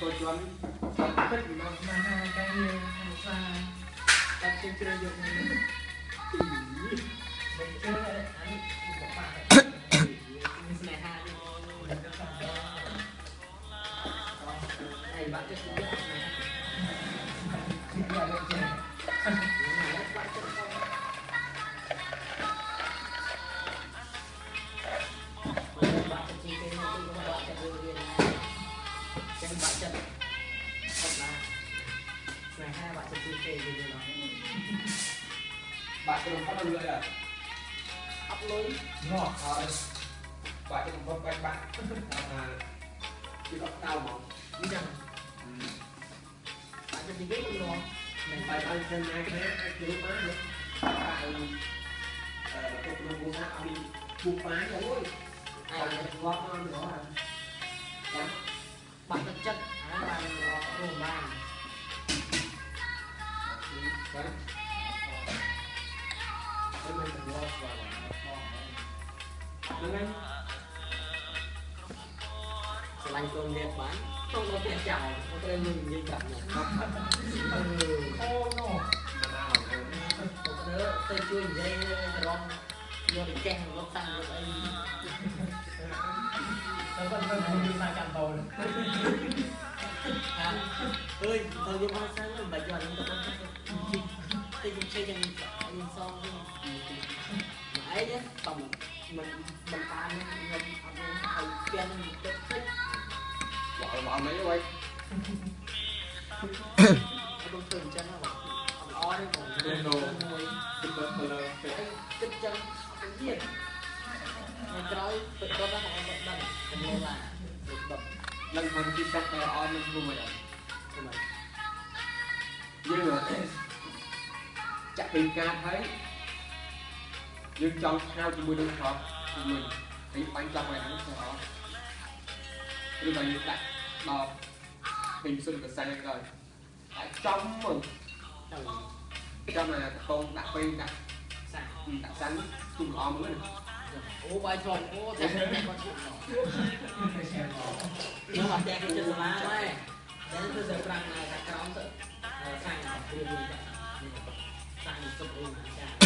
ចូលជន់ពេជ្រមកណាតែយើងមកថាតែជិះជ្រើសយកនេះមិនចូលអានេះក៏ប៉ះមានស្នេហាយកអីបាក់ទៅស្នេហា này hai bạn chụp kê gì rồi ờ, đó bạn cho nó lưỡi à bắt lưỡi ngọt thôi, bạn cho nó bắt bạch bạn à chỉ có tao mà biết rằng bạn cho mình biết không ngon mình phải ăn thêm hai cái hai kilo má nữa bạn ờ tôi cũng muốn ăn đi chuột má rồi ai cũng ngon nữa à bạn thật chất lên lanh cơm đẹp bán không có kẹt chảo có cái mình như chậm này khô nó có đứa tên chui dây cái đó vô để kẹt nó tăng nó đây nó vẫn không đi sang chạm tàu ơi thôi nhưng mà sáng lên bà cho បងមិនមិនបានខ្ញុំអត់មានឲ្យទៀងតិចតិចបងបងនេះវ៉ៃអត់ទៅអញ្ចឹងបងអត់ល្អទេបងមួយទឹកបើលើពេកទឹកចឹងអត់ទៀតមកក្រោយទឹកគាត់ហ្នឹងអត់ដឹងខ្ញុំឡាទឹកបឹកឡើងមិនទីសុខតែអត់នឹងព្រមអត់ព្រមយើងចាក់ពីកាតហើយយើងចង់ខែជាមួយនឹងផលជាមួយហើយបាញ់ចាប់ហើយហ្នឹងទៅអស់ឬក៏យើងដាក់ដល់ពេញសុនកសែទៅតែចំមើលចាំតែកងដាក់ពេញដាក់សាដាក់សាំងទុំល្អមើលអូបាយជាប់អូតែគាត់ជក់មកខ្ញុំអត់តែគេចិត្តសាលាទេតែគឺទៅប្រាំងណាក្រោមទៅសាំងគ្រឿងសាំងសុបអូចា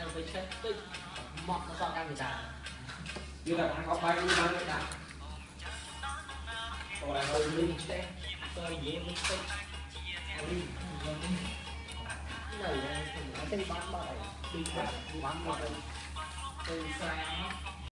នៅវិចិត្រតិចមកសតកម្មវិតាវាដល់ថាក៏បាយមិនបានដែរតោះដល់ទៅនេះទេតោះនិយាយមិនតិចអីនៅទៅបានបាត់ហើយពីបាត់បានមកទៅស្រា